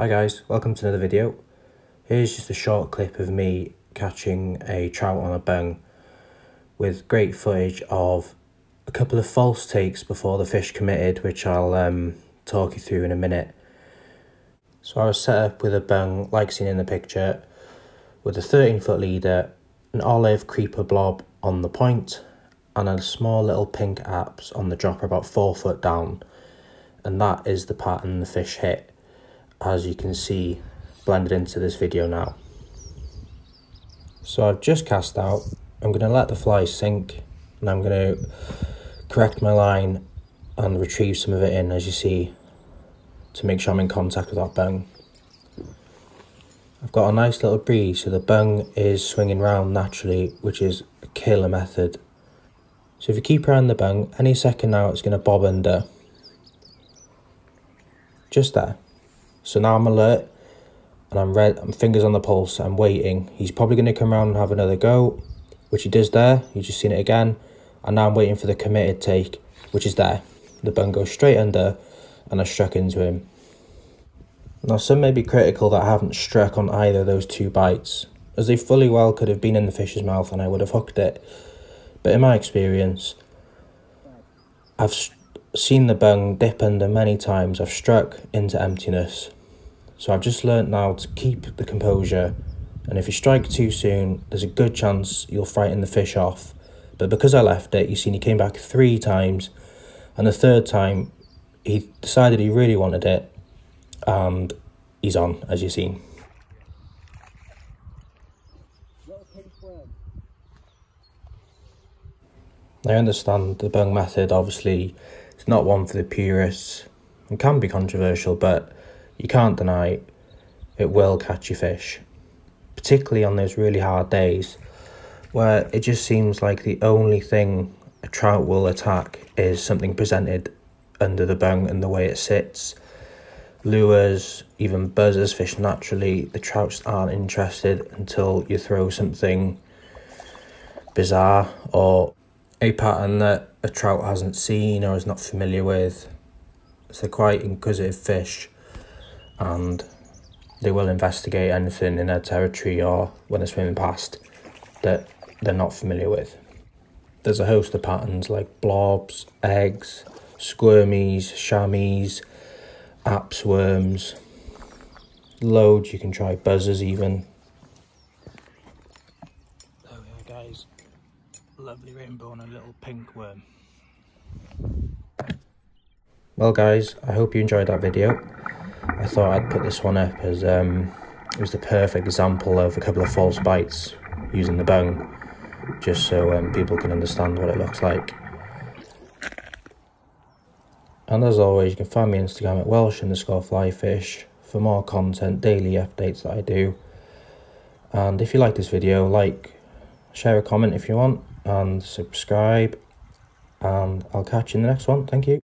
Hi guys, welcome to another video. Here's just a short clip of me catching a trout on a bung with great footage of a couple of false takes before the fish committed which I'll um, talk you through in a minute. So I was set up with a bung like seen in the picture with a 13 foot leader, an olive creeper blob on the point and a small little pink apps on the dropper about 4 foot down and that is the pattern the fish hit as you can see blended into this video now. So I've just cast out, I'm going to let the fly sink and I'm going to correct my line and retrieve some of it in as you see to make sure I'm in contact with that bung. I've got a nice little breeze so the bung is swinging round naturally which is a killer method. So if you keep around the bung, any second now it's going to bob under. Just there. So now I'm alert and I'm red, I'm fingers on the pulse, I'm waiting. He's probably going to come around and have another go, which he does there. You've just seen it again. And now I'm waiting for the committed take, which is there. The bung goes straight under and I struck into him. Now some may be critical that I haven't struck on either of those two bites, as they fully well could have been in the fish's mouth and I would have hooked it. But in my experience, I've seen the bung dip under many times. I've struck into emptiness. So I've just learnt now to keep the composure. And if you strike too soon, there's a good chance you'll frighten the fish off. But because I left it, you seen he came back three times. And the third time, he decided he really wanted it. And he's on, as you've seen. I understand the bung method obviously it's not one for the purists and can be controversial, but you can't deny it it will catch your fish, particularly on those really hard days where it just seems like the only thing a trout will attack is something presented under the bung and the way it sits. Lures, even buzzers fish naturally, the trouts aren't interested until you throw something bizarre or a pattern that a trout hasn't seen or is not familiar with. So quite inquisitive fish and they will investigate anything in their territory or when they're swimming past that they're not familiar with. There's a host of patterns like blobs, eggs, squirmies, chamois, apps, worms, loads. You can try buzzers even. There we are guys lovely rainbow and a little pink worm. Well guys, I hope you enjoyed that video. I thought I'd put this one up as um, it was the perfect example of a couple of false bites using the bung, just so um, people can understand what it looks like. And as always, you can find me on Instagram at Welsh underscore flyfish for more content, daily updates that I do. And if you like this video, like, share a comment if you want, and subscribe and I'll catch you in the next one. Thank you.